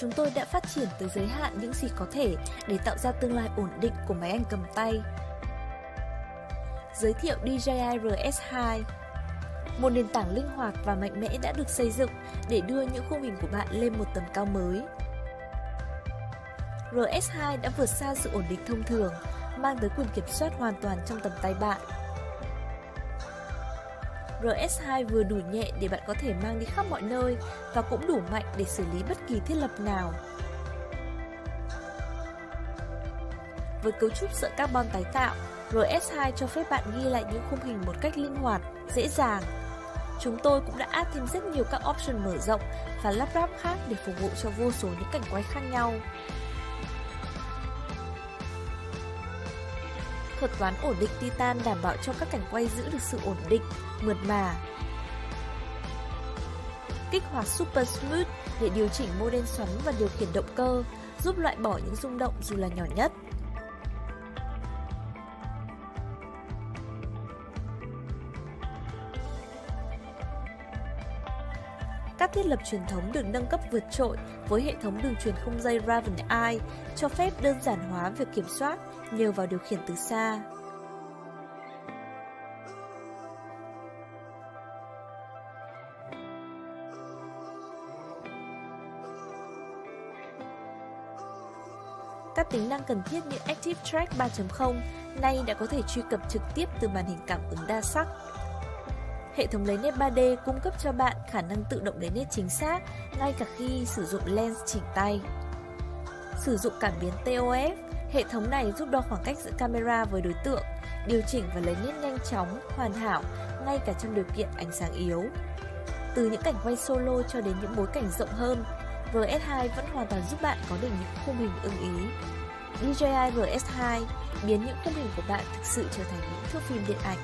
chúng tôi đã phát triển tới giới hạn những gì có thể để tạo ra tương lai ổn định của máy ảnh cầm tay. Giới thiệu DJI RS2 Một nền tảng linh hoạt và mạnh mẽ đã được xây dựng để đưa những khung hình của bạn lên một tầm cao mới. RS2 đã vượt xa sự ổn định thông thường, mang tới quyền kiểm soát hoàn toàn trong tầm tay bạn. RS2 vừa đủ nhẹ để bạn có thể mang đi khắp mọi nơi và cũng đủ mạnh để xử lý bất kỳ thiết lập nào. Với cấu trúc sợi carbon tái tạo, RS2 cho phép bạn ghi lại những khung hình một cách linh hoạt, dễ dàng. Chúng tôi cũng đã add thêm rất nhiều các option mở rộng và lắp ráp khác để phục vụ cho vô số những cảnh quay khác nhau. Thuật toán ổn định Titan đảm bảo cho các cảnh quay giữ được sự ổn định, mượt mà. Kích hoạt Super Smooth để điều chỉnh mô đen xoắn và điều khiển động cơ, giúp loại bỏ những rung động dù là nhỏ nhất. Các thiết lập truyền thống được nâng cấp vượt trội với hệ thống đường truyền không dây Raven Eye, cho phép đơn giản hóa việc kiểm soát nhờ vào điều khiển từ xa. Các tính năng cần thiết như Active Track 3.0 nay đã có thể truy cập trực tiếp từ màn hình cảm ứng đa sắc. Hệ thống lấy nét 3D cung cấp cho bạn khả năng tự động lấy nét chính xác ngay cả khi sử dụng lens chỉnh tay. Sử dụng cảm biến TOF, hệ thống này giúp đo khoảng cách giữa camera với đối tượng, điều chỉnh và lấy nét nhanh chóng, hoàn hảo ngay cả trong điều kiện ánh sáng yếu. Từ những cảnh quay solo cho đến những bối cảnh rộng hơn, RS2 vẫn hoàn toàn giúp bạn có được những khung hình ưng ý. DJI RS2 biến những khung hình của bạn thực sự trở thành những thước phim điện ảnh